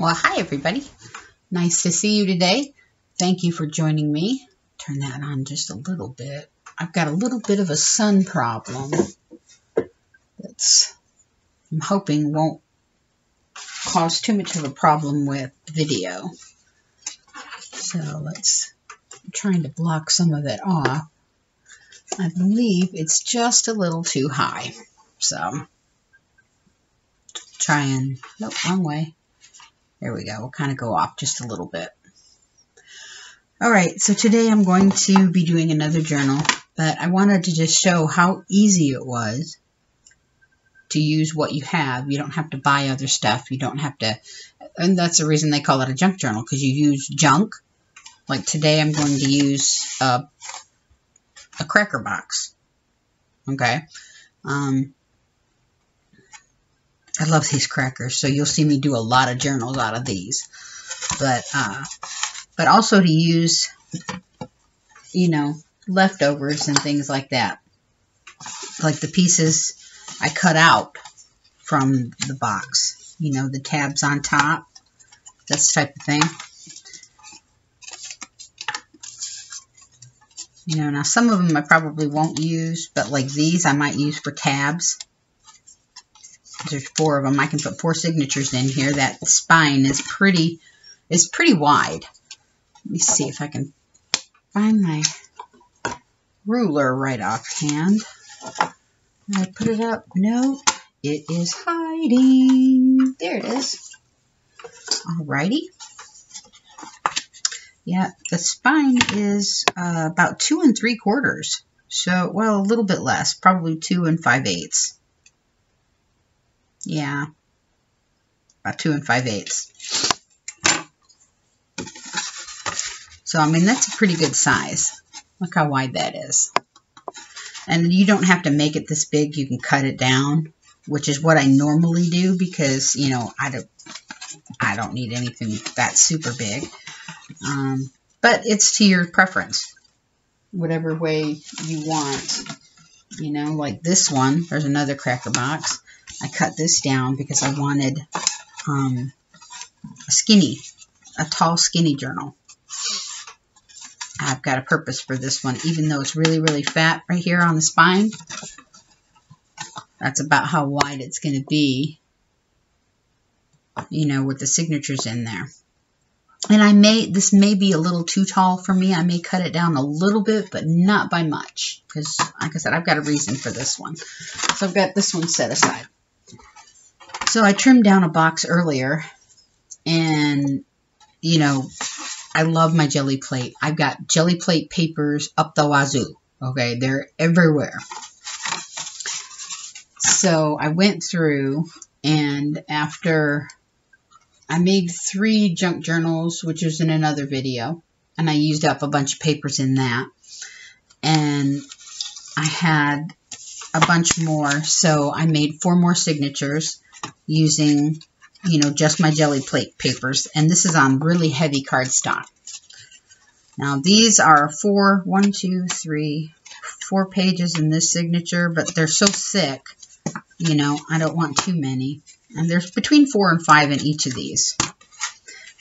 Well, hi everybody. Nice to see you today. Thank you for joining me. Turn that on just a little bit. I've got a little bit of a sun problem that's I'm hoping won't cause too much of a problem with video. So let's I'm trying to block some of it off. I believe it's just a little too high. So try and nope, wrong way. There we go. We'll kind of go off just a little bit. All right, so today I'm going to be doing another journal, but I wanted to just show how easy it was to use what you have. You don't have to buy other stuff. You don't have to, and that's the reason they call it a junk journal, because you use junk. Like today I'm going to use a, a cracker box. Okay. Um, I love these crackers, so you'll see me do a lot of journals out of these. But, uh, but also to use, you know, leftovers and things like that. Like the pieces I cut out from the box. You know, the tabs on top. This type of thing. You know, now some of them I probably won't use, but like these I might use for tabs. There's four of them. I can put four signatures in here. That spine is pretty, is pretty wide. Let me see if I can find my ruler right offhand. Did I put it up? No, it is hiding. There it is. Alrighty. Yeah, the spine is uh, about two and three quarters. So, well, a little bit less, probably two and five eighths. Yeah, about two and five eighths. So, I mean, that's a pretty good size. Look how wide that is. And you don't have to make it this big. You can cut it down, which is what I normally do because, you know, I don't, I don't need anything that super big. Um, but it's to your preference, whatever way you want. You know, like this one, there's another cracker box. I cut this down because I wanted um, a skinny, a tall skinny journal. I've got a purpose for this one, even though it's really, really fat right here on the spine. That's about how wide it's going to be, you know, with the signatures in there. And I may, this may be a little too tall for me. I may cut it down a little bit, but not by much. Because, like I said, I've got a reason for this one. So I've got this one set aside. So I trimmed down a box earlier. And, you know, I love my jelly plate. I've got jelly plate papers up the wazoo. Okay, they're everywhere. So I went through and after I made three junk journals, which is in another video, and I used up a bunch of papers in that. And I had a bunch more, so I made four more signatures using, you know, just my jelly plate papers. And this is on really heavy cardstock. Now, these are four, one, two, three, four pages in this signature, but they're so thick, you know, I don't want too many. And there's between four and five in each of these.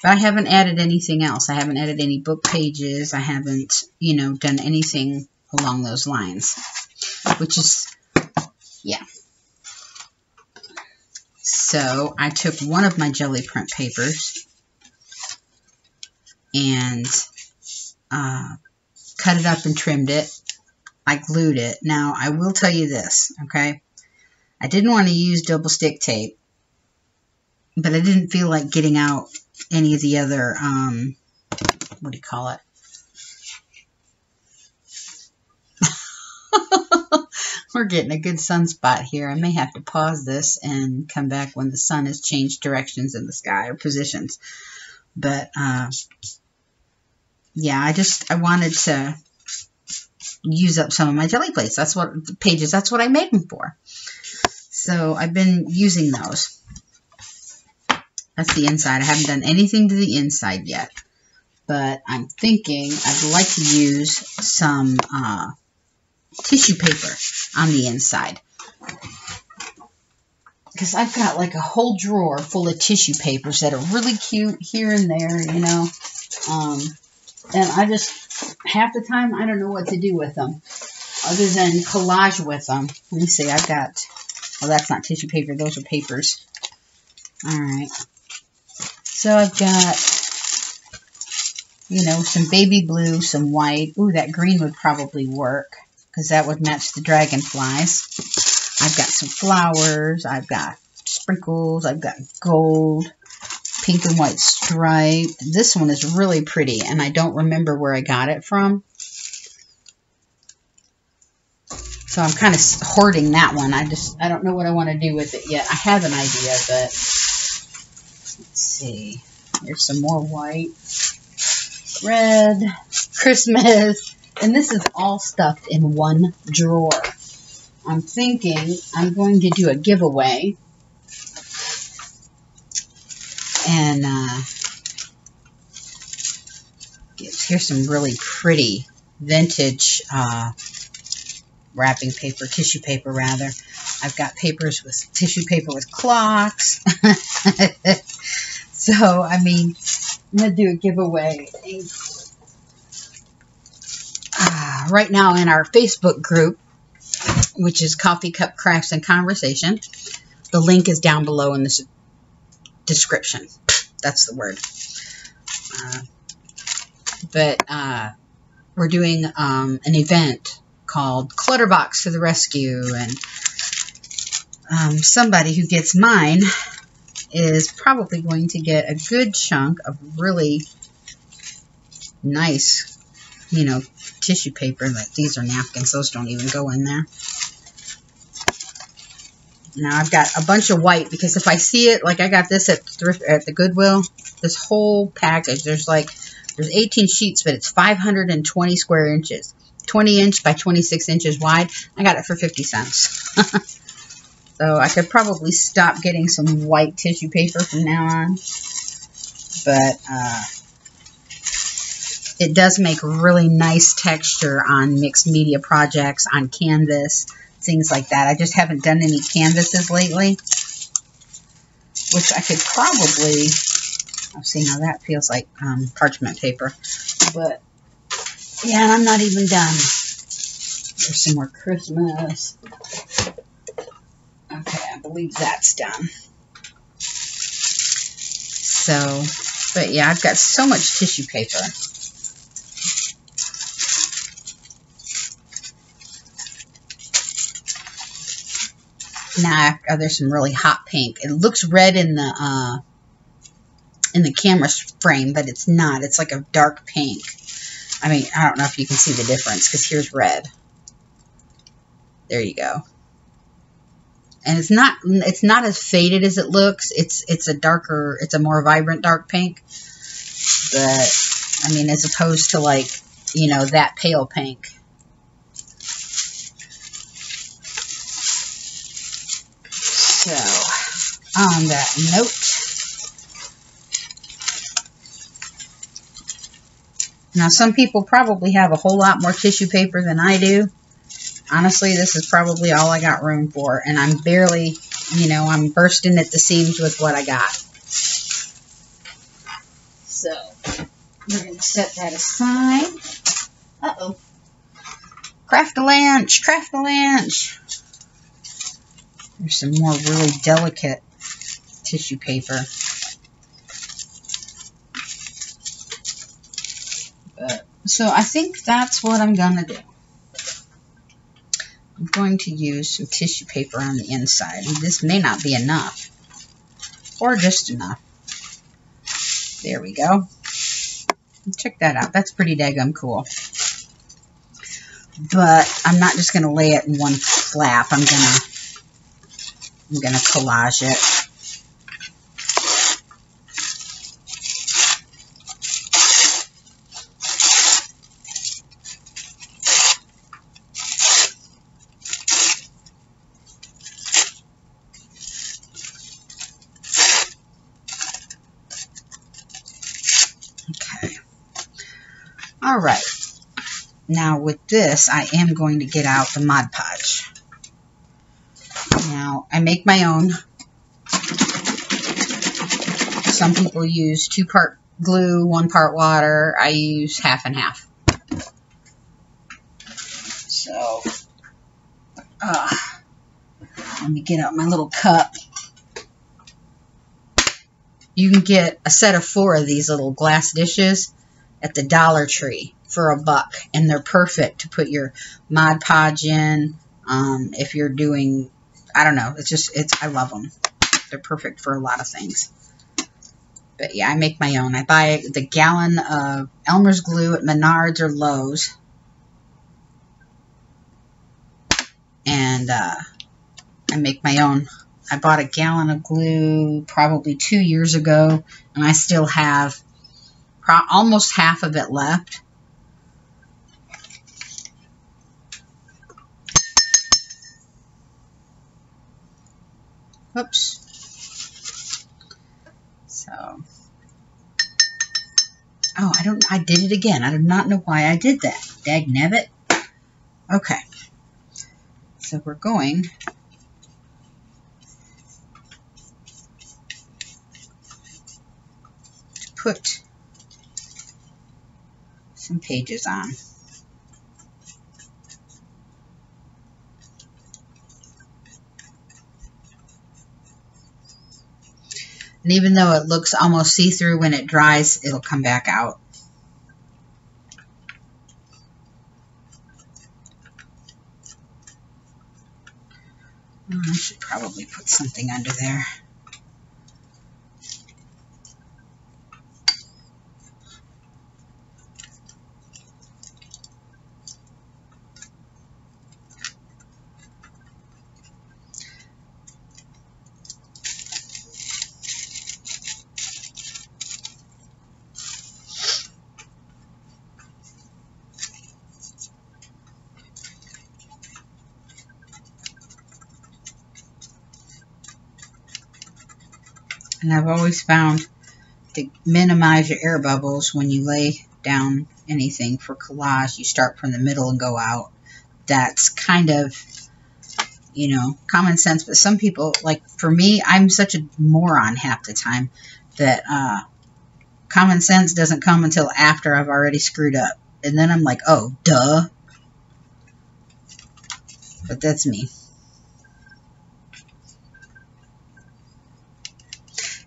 But I haven't added anything else. I haven't added any book pages. I haven't, you know, done anything along those lines. Which is, yeah. So I took one of my jelly print papers and uh, cut it up and trimmed it. I glued it. Now, I will tell you this, okay? I didn't want to use double stick tape but I didn't feel like getting out any of the other, um, what do you call it? We're getting a good sunspot here. I may have to pause this and come back when the sun has changed directions in the sky or positions. But, uh, yeah, I just, I wanted to use up some of my jelly plates. That's what, pages, that's what I made them for. So I've been using those. That's the inside. I haven't done anything to the inside yet. But I'm thinking I'd like to use some uh, tissue paper on the inside. because I've got like a whole drawer full of tissue papers that are really cute here and there, you know. Um, and I just, half the time, I don't know what to do with them other than collage with them. Let me see, I've got, well, that's not tissue paper, those are papers. All right. So I've got, you know, some baby blue, some white. Ooh, that green would probably work because that would match the dragonflies. I've got some flowers. I've got sprinkles. I've got gold, pink and white stripe. This one is really pretty, and I don't remember where I got it from. So I'm kind of hoarding that one. I just, I don't know what I want to do with it yet. I have an idea, but let's see. Here's some more white, red, Christmas, and this is all stuffed in one drawer. I'm thinking I'm going to do a giveaway. And uh, here's some really pretty vintage uh, wrapping paper, tissue paper rather. I've got papers with tissue paper with clocks. so, I mean, I'm going to do a giveaway. Right now in our Facebook group, which is Coffee Cup Crafts and Conversation. The link is down below in the description. That's the word. Uh, but uh, we're doing um, an event called Clutterbox to the Rescue, and um, somebody who gets mine is probably going to get a good chunk of really nice, you know, tissue paper. Like these are napkins; those don't even go in there. Now I've got a bunch of white because if I see it, like I got this at thrift at the Goodwill, this whole package, there's like there's 18 sheets, but it's 520 square inches, 20 inch by 26 inches wide. I got it for 50 cents. so I could probably stop getting some white tissue paper from now on, but uh, it does make really nice texture on mixed media projects, on canvas things like that. I just haven't done any canvases lately, which I could probably, I'll see how that feels like um, parchment paper, but yeah, I'm not even done. There's some more Christmas. Okay, I believe that's done. So, but yeah, I've got so much tissue paper. Now oh, there's some really hot pink. It looks red in the uh, in the camera frame, but it's not. It's like a dark pink. I mean, I don't know if you can see the difference because here's red. There you go. And it's not it's not as faded as it looks. It's it's a darker, it's a more vibrant dark pink. But I mean, as opposed to like, you know, that pale pink. So, on that note, now some people probably have a whole lot more tissue paper than I do. Honestly, this is probably all I got room for, and I'm barely, you know, I'm bursting at the seams with what I got. So, we're going to set that aside. Uh-oh. Craft a lunch, craft a lunch. There's some more really delicate tissue paper. But, so I think that's what I'm going to do. I'm going to use some tissue paper on the inside. This may not be enough. Or just enough. There we go. Check that out. That's pretty daggum cool. But I'm not just going to lay it in one flap. I'm going to I'm going to collage it. All right. Now with this, I am going to get out the Mod Podge. Now, I make my own Some people use two part glue, one part water. I use half and half. So, uh, let me get out my little cup. You can get a set of four of these little glass dishes at the Dollar Tree for a buck, and they're perfect to put your Mod Podge in. Um, if you're doing, I don't know, it's just, it's, I love them. They're perfect for a lot of things. But yeah, I make my own. I buy the gallon of Elmer's glue at Menards or Lowe's. And uh, I make my own. I bought a gallon of glue probably two years ago, and I still have almost half of it left. Oops. So, oh, I don't, I did it again. I do not know why I did that. Dag nabbit. Okay. So we're going some pages on. And even though it looks almost see-through when it dries, it'll come back out. Oh, I should probably put something under there. And I've always found to minimize your air bubbles when you lay down anything for collage, you start from the middle and go out. That's kind of, you know, common sense. But some people, like for me, I'm such a moron half the time that uh, common sense doesn't come until after I've already screwed up. And then I'm like, oh, duh. But that's me.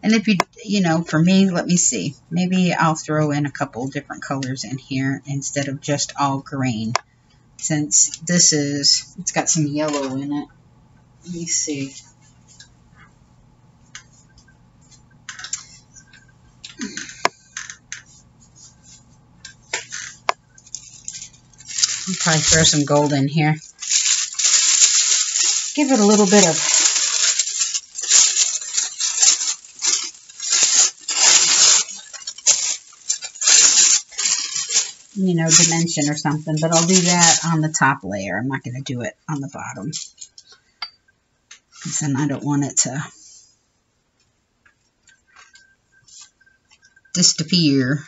And if you, you know, for me, let me see. Maybe I'll throw in a couple different colors in here instead of just all green. Since this is, it's got some yellow in it. Let me see. I'll probably throw some gold in here. Give it a little bit of you know, dimension or something, but I'll do that on the top layer. I'm not going to do it on the bottom. Because then I don't want it to disappear.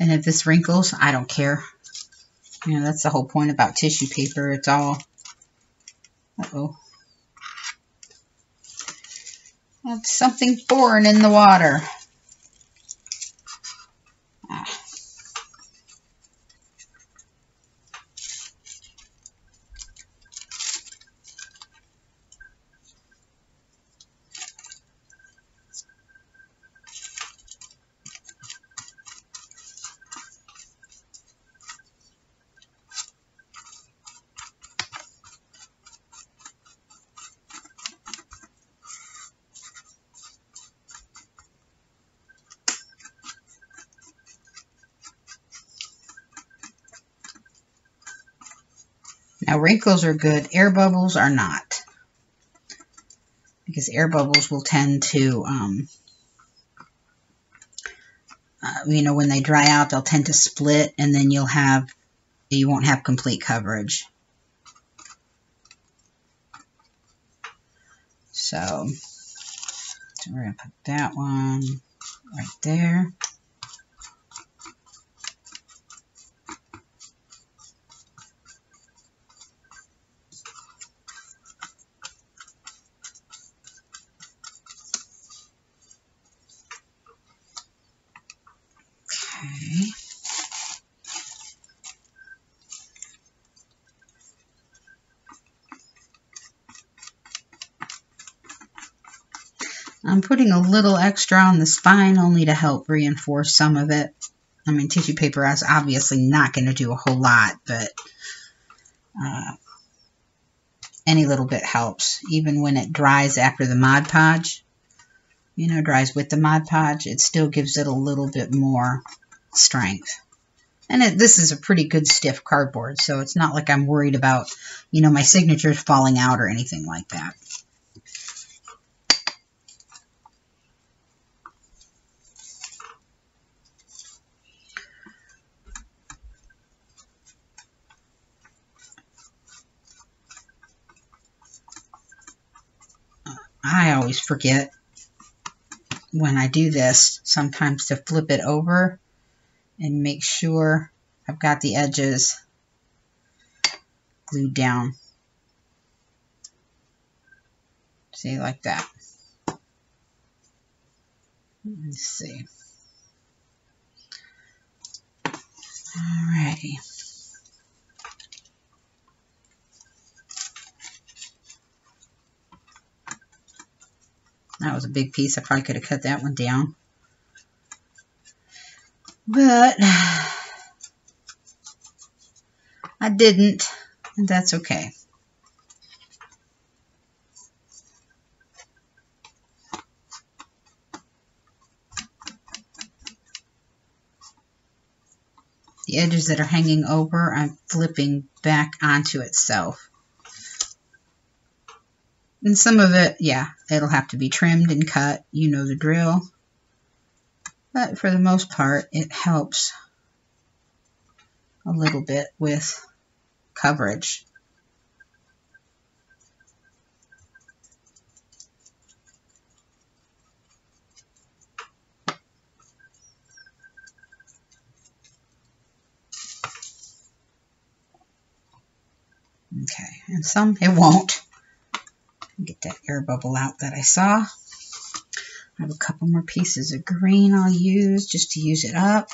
And if this wrinkles, I don't care. You know, that's the whole point about tissue paper. It's all, uh-oh. That's something foreign in the water. Now wrinkles are good, air bubbles are not. Because air bubbles will tend to, um, uh, you know, when they dry out, they'll tend to split and then you'll have, you won't have complete coverage. So, so we're going to put that one right there. Little extra on the spine only to help reinforce some of it. I mean, tissue paper is obviously not going to do a whole lot, but uh, any little bit helps. Even when it dries after the Mod Podge, you know, dries with the Mod Podge, it still gives it a little bit more strength. And it, this is a pretty good stiff cardboard, so it's not like I'm worried about, you know, my signatures falling out or anything like that. I always forget when I do this sometimes to flip it over and make sure I've got the edges glued down. See, like that. Let's see. Alrighty. That was a big piece. I probably could have cut that one down. But I didn't, and that's okay. The edges that are hanging over, I'm flipping back onto itself. And some of it, yeah, it'll have to be trimmed and cut. You know the drill. But for the most part, it helps a little bit with coverage. Okay, and some it won't. Get that air bubble out that I saw. I have a couple more pieces of green I'll use just to use it up.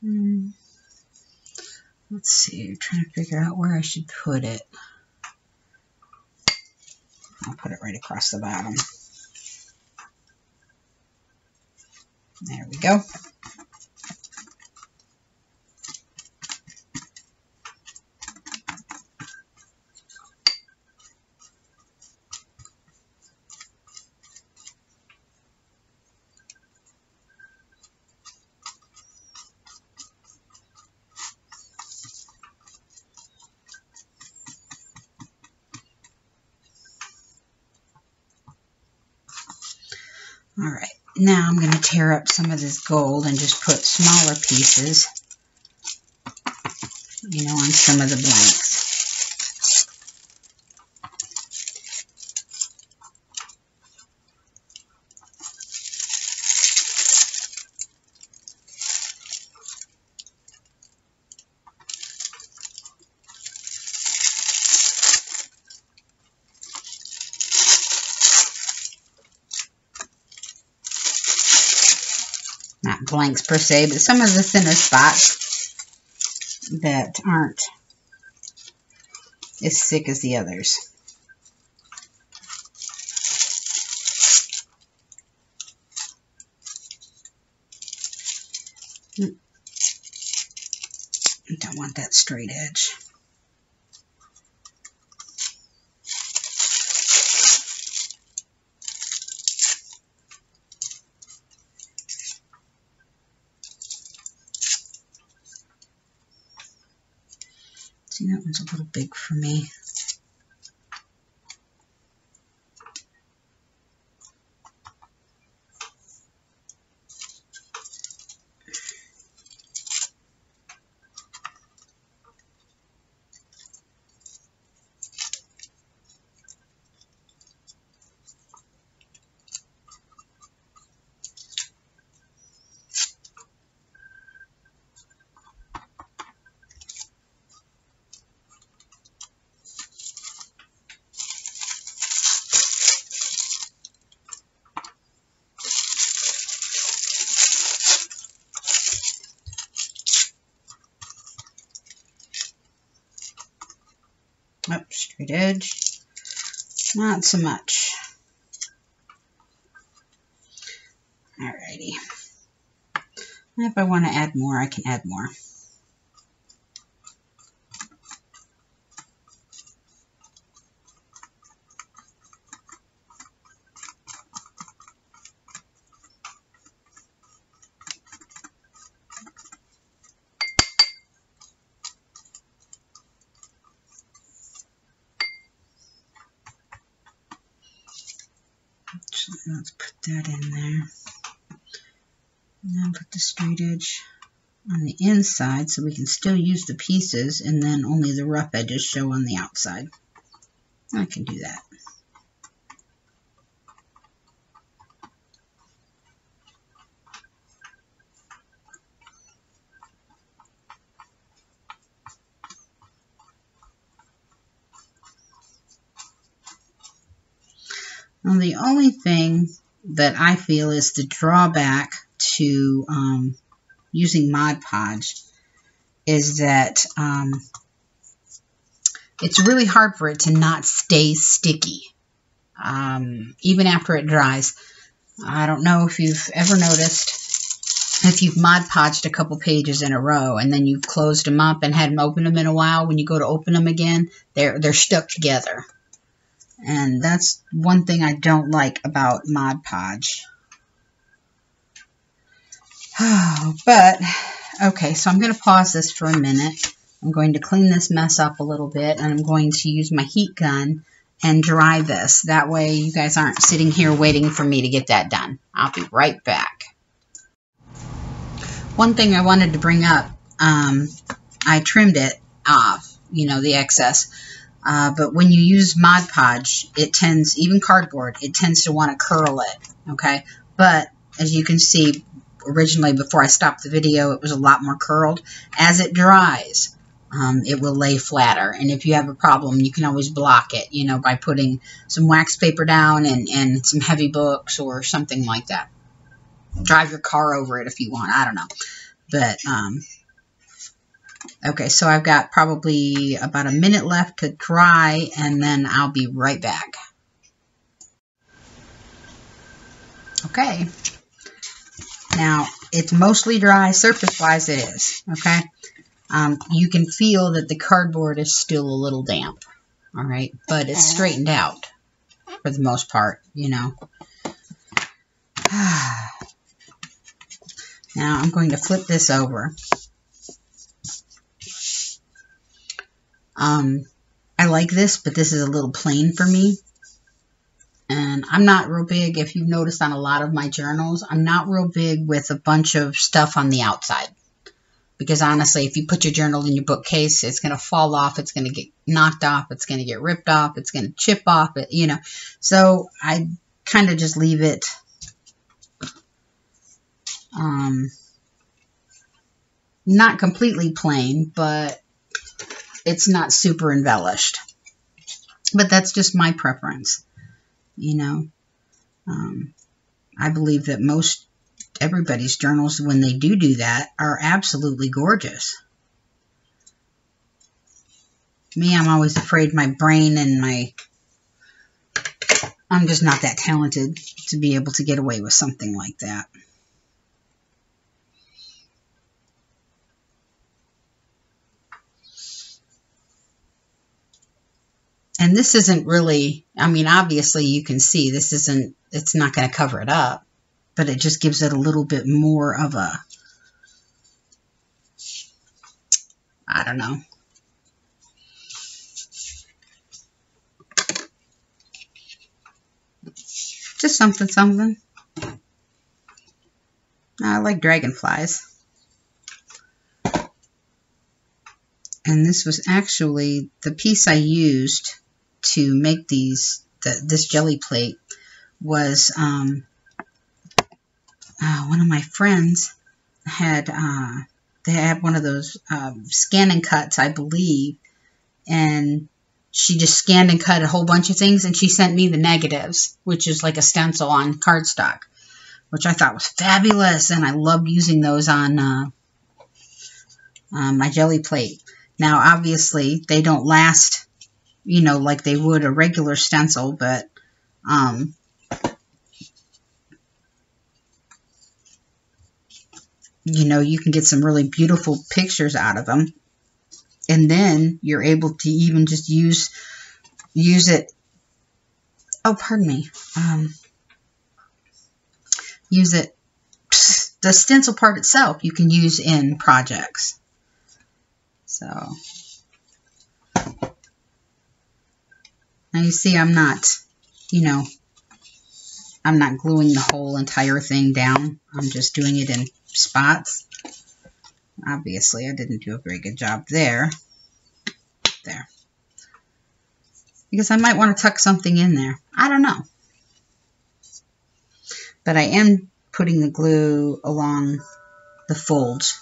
Hmm. Let's see, I'm trying to figure out where I should put it. Put it right across the bottom. There we go. Tear up some of this gold and just put smaller pieces, you know, on some of the blanks. not per se, but some of the thinner spots that aren't as thick as the others. Hmm. I Don't want that straight edge. See, that one's a little big for me. Straight edge. Not so much. Alrighty. If I want to add more, I can add more. let's put that in there. And then put the straight edge on inside so we can still use the pieces and then only the rough edges show on the outside. I can do that. Now the only thing that I feel is the drawback to um, using Mod Podge is that um, it's really hard for it to not stay sticky um, even after it dries. I don't know if you've ever noticed if you've Mod Podged a couple pages in a row and then you've closed them up and hadn't opened them in a while, when you go to open them again, they're, they're stuck together. And that's one thing I don't like about Mod Podge. but, okay, so I'm going to pause this for a minute. I'm going to clean this mess up a little bit, and I'm going to use my heat gun and dry this. That way you guys aren't sitting here waiting for me to get that done. I'll be right back. One thing I wanted to bring up, um, I trimmed it off, you know, the excess. Uh, but when you use Mod Podge, it tends, even cardboard, it tends to want to curl it, okay? But as you can see, originally before I stopped the video, it was a lot more curled. As it dries, um, it will lay flatter. And if you have a problem, you can always block it, you know, by putting some wax paper down and, and some heavy books or something like that. Drive your car over it if you want. I don't know. But um, Okay, so I've got probably about a minute left to dry, and then I'll be right back. Okay, now it's mostly dry, surface-wise it is, okay? Um, you can feel that the cardboard is still a little damp, all right? But it's straightened out for the most part, you know. now I'm going to flip this over. Um, I like this, but this is a little plain for me. And I'm not real big, if you've noticed on a lot of my journals, I'm not real big with a bunch of stuff on the outside. Because honestly, if you put your journal in your bookcase, it's going to fall off, it's going to get knocked off, it's going to get ripped off, it's going to chip off, it, you know. So I kind of just leave it um, not completely plain, but it's not super embellished. But that's just my preference, you know. Um, I believe that most everybody's journals, when they do do that, are absolutely gorgeous. Me, I'm always afraid my brain and my... I'm just not that talented to be able to get away with something like that. And this isn't really, I mean, obviously you can see this isn't, it's not going to cover it up, but it just gives it a little bit more of a, I don't know. Just something, something. I like dragonflies. And this was actually the piece I used to make these the, this jelly plate was um, uh, one of my friends had uh, they had one of those um, scan and cuts, I believe, and she just scanned and cut a whole bunch of things, and she sent me the negatives, which is like a stencil on cardstock, which I thought was fabulous, and I loved using those on uh, uh, my jelly plate. Now, obviously, they don't last you know, like they would a regular stencil, but um, you know, you can get some really beautiful pictures out of them. And then you're able to even just use use it. Oh, pardon me. Um, use it. The stencil part itself you can use in projects. So now you see I'm not, you know, I'm not gluing the whole entire thing down. I'm just doing it in spots. Obviously, I didn't do a very good job there. There. Because I might want to tuck something in there. I don't know. But I am putting the glue along the folds.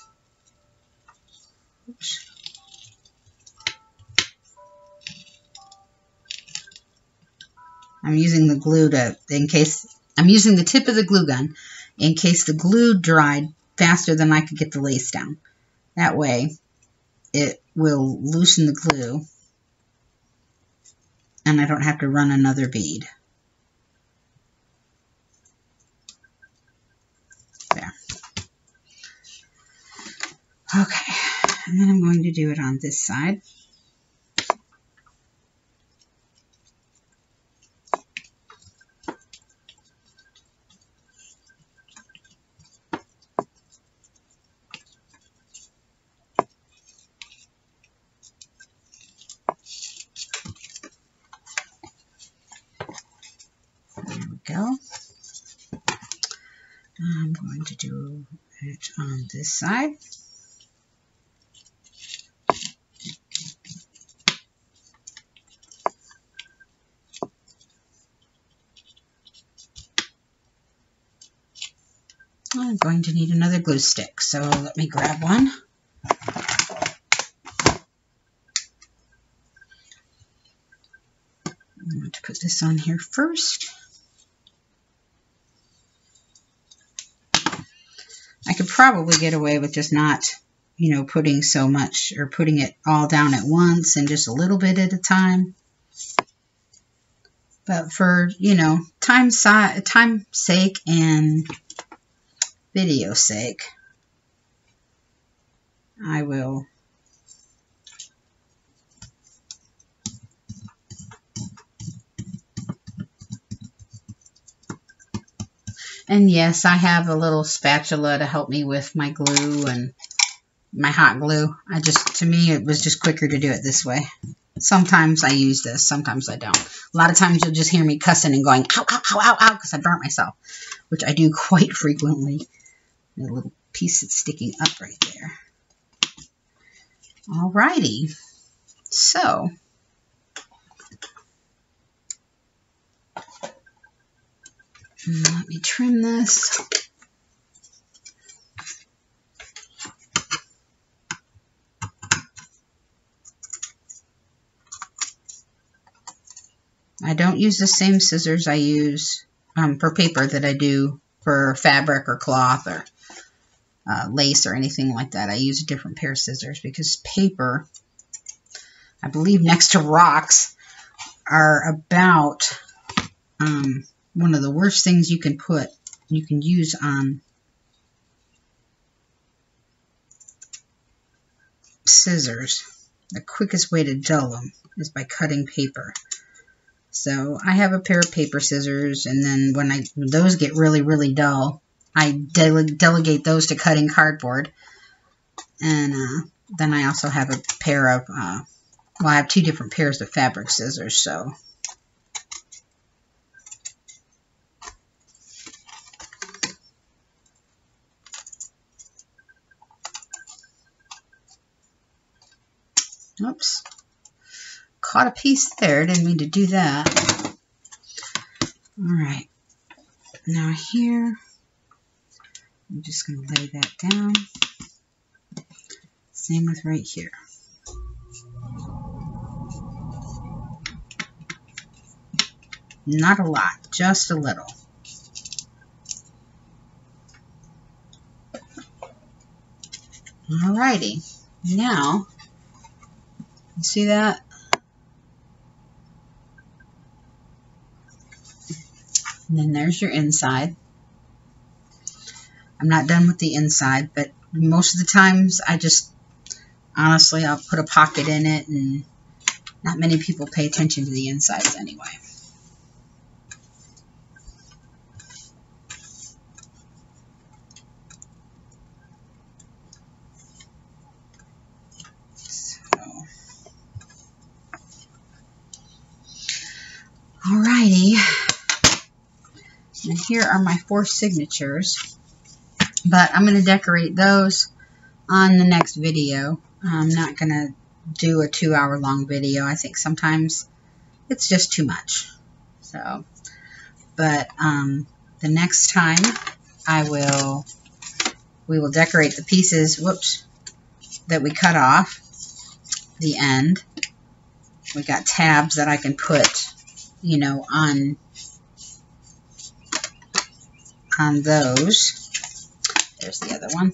I'm using the glue to, in case, I'm using the tip of the glue gun in case the glue dried faster than I could get the lace down. That way, it will loosen the glue and I don't have to run another bead. There. Okay, and then I'm going to do it on this side. go. I'm going to do it on this side. I'm going to need another glue stick, so let me grab one. I'm going to put this on here first. I could probably get away with just not, you know, putting so much or putting it all down at once and just a little bit at a time. But for, you know, time, si time sake and video sake, I will And yes, I have a little spatula to help me with my glue and my hot glue. I just, to me, it was just quicker to do it this way. Sometimes I use this, sometimes I don't. A lot of times you'll just hear me cussing and going, ow, ow, ow, ow, ow, because I burnt myself, which I do quite frequently. A little piece that's sticking up right there. Alrighty. So, let me trim this. I don't use the same scissors I use um, for paper that I do for fabric or cloth or uh, lace or anything like that. I use a different pair of scissors because paper, I believe next to rocks, are about um, one of the worst things you can put, you can use on scissors. The quickest way to dull them is by cutting paper. So I have a pair of paper scissors, and then when I when those get really, really dull, I dele delegate those to cutting cardboard. And uh, then I also have a pair of, uh, well, I have two different pairs of fabric scissors, so Oops. Caught a piece there. Didn't mean to do that. All right. Now here, I'm just going to lay that down. Same with right here. Not a lot, just a little. Alrighty, now see that? And then there's your inside. I'm not done with the inside, but most of the times I just, honestly, I'll put a pocket in it and not many people pay attention to the insides anyway. Here are my four signatures. But I'm going to decorate those on the next video. I'm not going to do a two hour long video. I think sometimes it's just too much. So, but um, the next time I will, we will decorate the pieces, whoops, that we cut off, the end. We got tabs that I can put, you know, on, on those. There's the other one.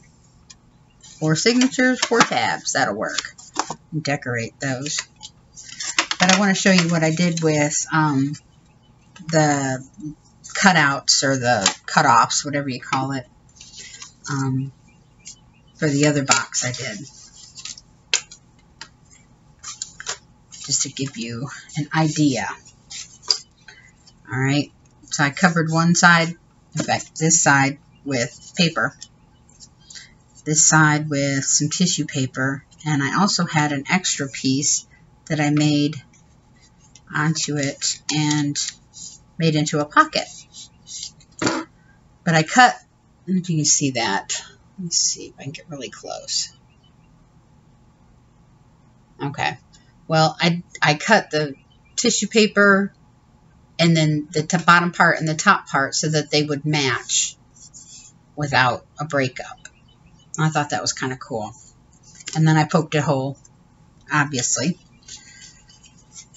Four signatures, four tabs. That'll work. Decorate those. But I want to show you what I did with um, the cutouts or the cutoffs, whatever you call it, um, for the other box I did. Just to give you an idea. Alright, so I covered one side, in fact, this side with paper this side with some tissue paper and I also had an extra piece that I made onto it and made into a pocket. But I cut, if you can see that. Let me see if I can get really close. Okay. Well, I, I cut the tissue paper and then the bottom part and the top part so that they would match without a breakup. I thought that was kind of cool. And then I poked a hole, obviously,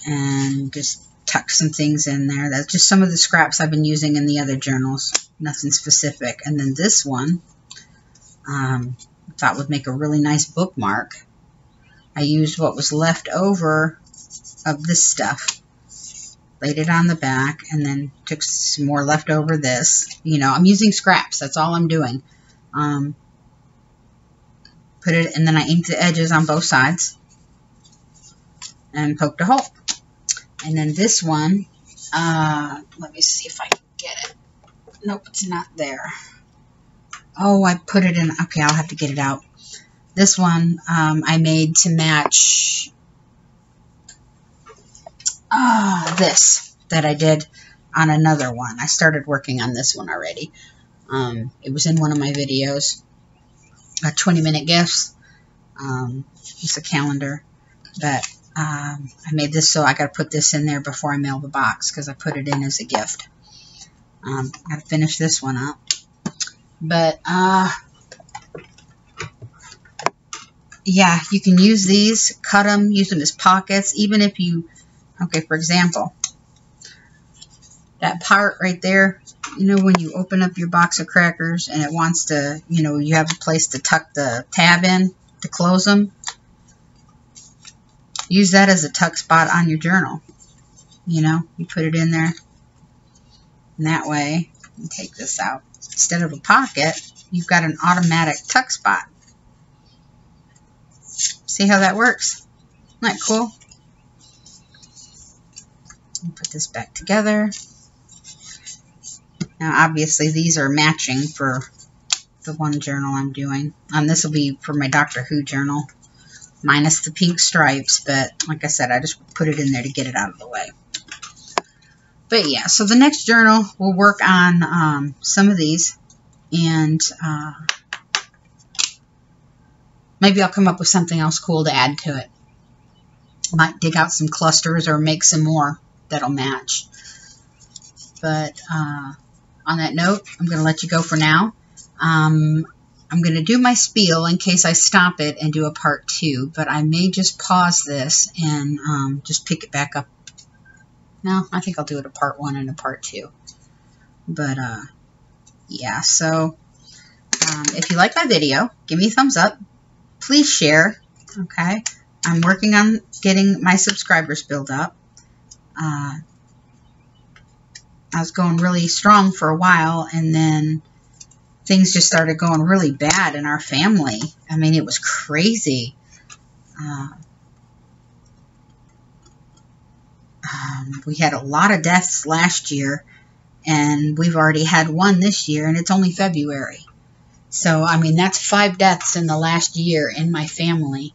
and just tucked some things in there. That's just some of the scraps I've been using in the other journals. Nothing specific. And then this one, um, I thought would make a really nice bookmark. I used what was left over of this stuff. Laid it on the back and then took some more left over this. You know, I'm using scraps. That's all I'm doing. Um, put it, and then I inked the edges on both sides and poked a hole. And then this one, uh, let me see if I can get it. Nope, it's not there. Oh, I put it in, okay, I'll have to get it out. This one um, I made to match uh, this that I did on another one. I started working on this one already. Um, it was in one of my videos uh, 20 minute gifts. Um, it's a calendar, but um, I made this so I got to put this in there before I mail the box because I put it in as a gift. Um, got to finish this one up. But, uh, yeah, you can use these, cut them, use them as pockets, even if you, okay, for example, that part right there, you know, when you open up your box of crackers and it wants to, you know, you have a place to tuck the tab in to close them, use that as a tuck spot on your journal. You know, you put it in there. And that way, you take this out. Instead of a pocket, you've got an automatic tuck spot. See how that works? Isn't that cool? Put this back together. Now, obviously, these are matching for the one journal I'm doing. And this will be for my Doctor Who journal, minus the pink stripes, but like I said, I just put it in there to get it out of the way. But yeah, so the next journal, we'll work on um, some of these, and uh, maybe I'll come up with something else cool to add to it. Might dig out some clusters or make some more that'll match. But uh, on that note, I'm going to let you go for now. Um, I'm going to do my spiel in case I stop it and do a part two, but I may just pause this and um, just pick it back up. No, I think I'll do it a part one and a part two. But, uh, yeah, so um, if you like my video, give me a thumbs up. Please share, okay? I'm working on getting my subscribers built up. Uh, I was going really strong for a while, and then things just started going really bad in our family. I mean, it was crazy. Uh, um, we had a lot of deaths last year, and we've already had one this year, and it's only February. So, I mean, that's five deaths in the last year in my family.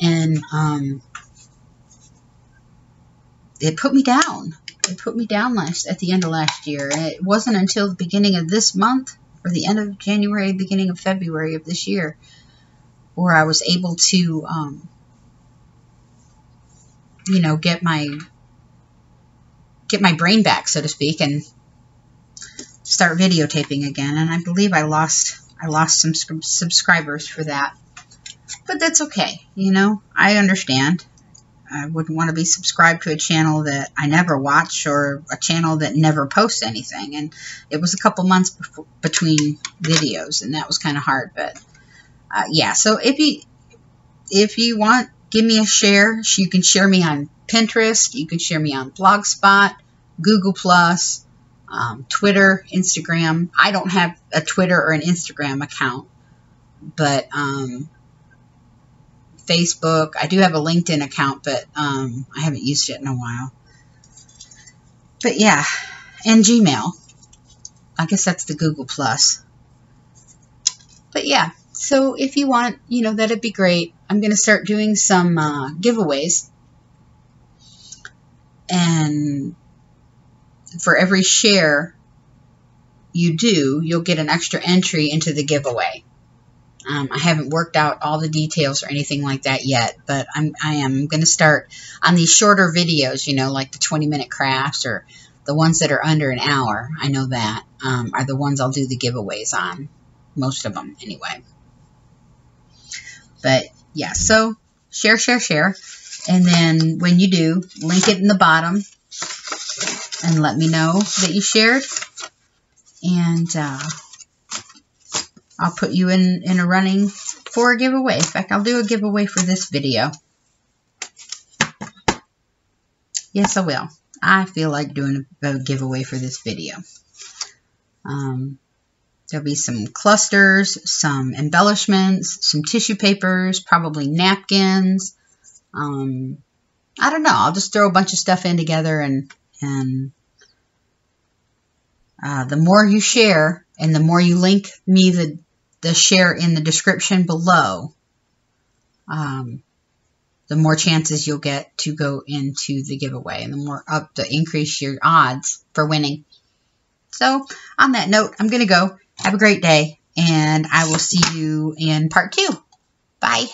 And um, it put me down. It put me down last at the end of last year. It wasn't until the beginning of this month, or the end of January, beginning of February of this year, where I was able to, um, you know, get my get my brain back, so to speak, and start videotaping again. And I believe I lost I lost some subscribers for that, but that's okay. You know, I understand. I wouldn't want to be subscribed to a channel that I never watch or a channel that never posts anything. And it was a couple months before, between videos, and that was kind of hard. But uh, yeah, so if you if you want, give me a share. You can share me on Pinterest. You can share me on Blogspot, Google Plus, um, Twitter, Instagram. I don't have a Twitter or an Instagram account, but um, Facebook. I do have a LinkedIn account, but um, I haven't used it in a while. But yeah, and Gmail. I guess that's the Google Plus. But yeah, so if you want, you know, that'd be great. I'm going to start doing some uh, giveaways. And for every share you do, you'll get an extra entry into the giveaway. Um, I haven't worked out all the details or anything like that yet, but I'm, I am going to start on these shorter videos, you know, like the 20 minute crafts or the ones that are under an hour. I know that um, are the ones I'll do the giveaways on. Most of them, anyway. But yeah, so share, share, share. And then when you do, link it in the bottom and let me know that you shared. And uh, I'll put you in, in a running for a giveaway. In fact, I'll do a giveaway for this video. Yes, I will. I feel like doing a, giveaway for this video. Um, there'll be some clusters, some embellishments, some tissue papers, probably napkins. Um, I don't know. I'll just throw a bunch of stuff in together and, and uh, the more you share and the more you link me the the share in the description below, um, the more chances you'll get to go into the giveaway and the more up to increase your odds for winning. So on that note, I'm going to go. Have a great day and I will see you in part two. Bye.